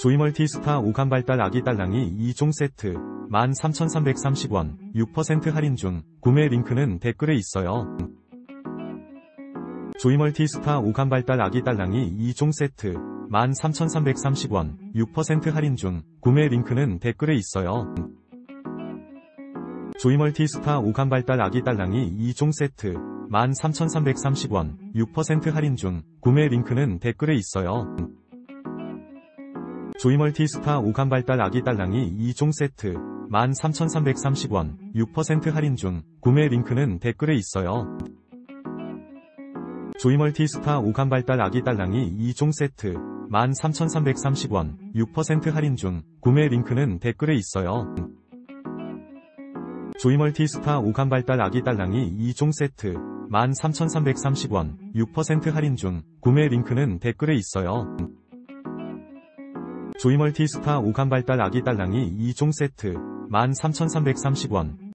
조이멀티 스타 오감발달 아기 딸랑이 2종 세트 13,330원 6% 할인 중 구매 링크는 댓글에 있어요. 조이멀티 스타 오감발달 아기 딸랑이 2종 세트 13,330원 6% 할인 중 구매 링크는 댓글에 있어요. 조이멀티 스타 오감발달 아기 딸랑이 2종 세트 13,330원 6% 할인 중 구매 링크는 댓글에 있어요. 조이멀티 스타 오감발달 아기 딸랑이 2종 세트 13,330원 6% 할인 중 구매 링크는 댓글에 있어요. 조이멀티 스타 오감발달 아기 딸랑이 2종 세트 13,330원 6% 할인 중 구매 링크는 댓글에 있어요. 조이멀티 스타 오감발달 아기 딸랑이 2종 세트 13,330원 6% 할인 중 구매 링크는 댓글에 있어요. 조이멀티 스타 오감발달 아기 딸랑이 2종 세트 13,330원